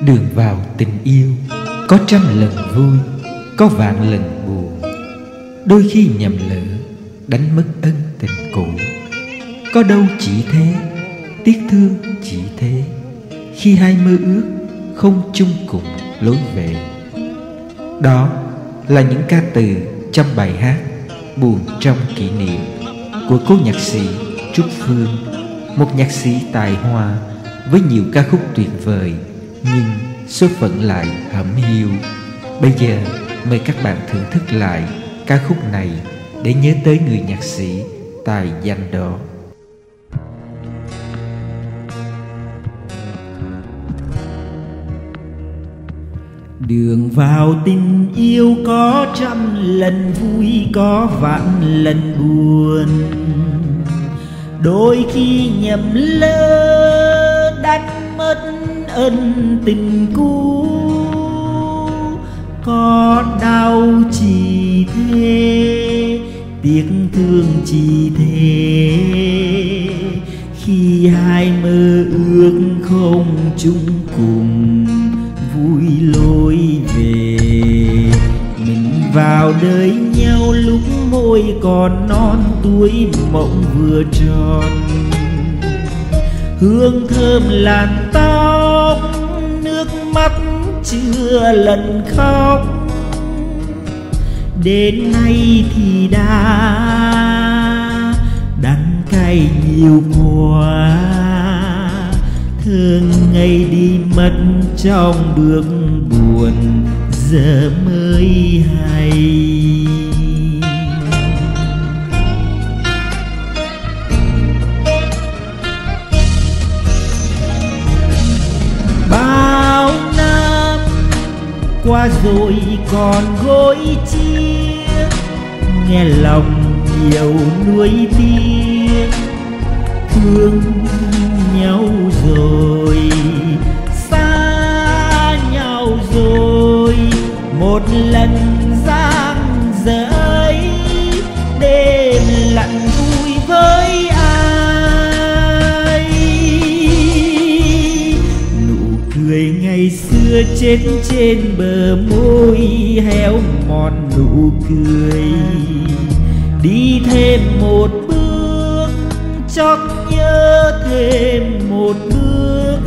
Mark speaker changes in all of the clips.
Speaker 1: đường vào tình yêu, có trăm lần vui, có vạn lần buồn. Đôi khi nhầm lỡ, đánh mất ân tình cũ. Có đâu chỉ thế, tiếc thương chỉ thế. Khi hai mơ ước không chung cùng lối về. Đó là những ca từ trong bài hát buồn trong kỷ niệm của cô nhạc sĩ trúc phương. Một nhạc sĩ tài hoa với nhiều ca khúc tuyệt vời nhưng số phận lại hẩm hiu. Bây giờ mời các bạn thưởng thức lại ca khúc này để nhớ tới người nhạc sĩ tài danh đó
Speaker 2: Đường vào tình yêu có trăm lần vui, có vạn lần buồn. Đôi khi nhầm lỡ đánh mất ân tình cũ, Có đau chỉ thế, tiếc thương chỉ thế. Khi hai mơ ước không chung cùng, vui lối về. Mình vào đời nhau lúc môi còn non, tuổi mộng vừa tròn. Hương thơm làn tóc mắt chưa lần khóc. Đến nay thì đã đắng cay nhiều quá. Thương ngày đi mất trong bước buồn giờ mới hay. Qua rồi còn gối chia. Nghe lòng nhiều nuối tiếc, thương nhau rồi, xa nhau rồi. Một lần giang dở xưa chết trên bờ môi héo mòn nụ cười. Đi thêm một bước chót nhớ thêm một bước.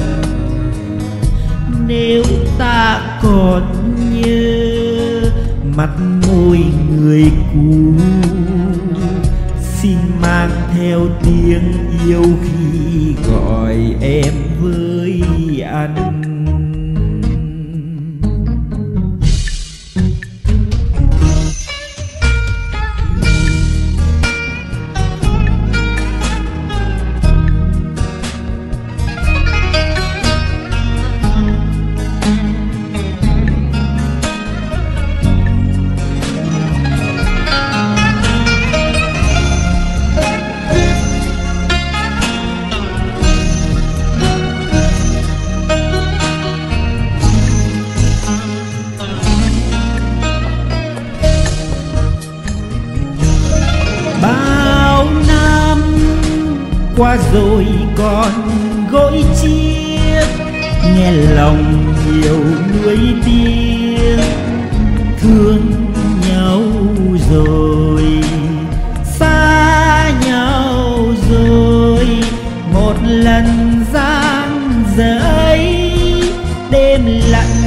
Speaker 2: Nếu ta còn nhớ, mặt môi người cũ, xin mang theo tiếng yêu khi gọi em. Qua rồi còn gối chiếc, nghe lòng nhiều nuối tiếc. Thương nhau rồi, xa nhau rồi, một lần giang dở đêm lặng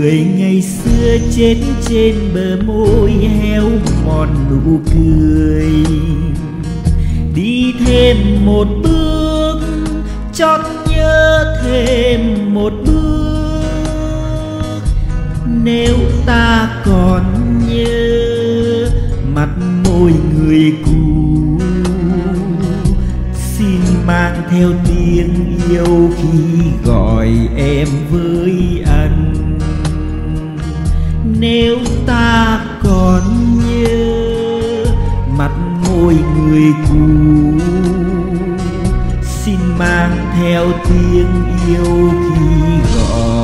Speaker 2: cười ngày xưa chết trên bờ môi héo mòn nụ cười. Đi thêm một bước, chót nhớ thêm một bước. Nếu ta còn nhớ mặt môi người cũ, xin mang theo tiếng yêu khi gọi em với anh nếu ta còn nhớ mặt môi người cũ xin mang theo tiếng yêu khi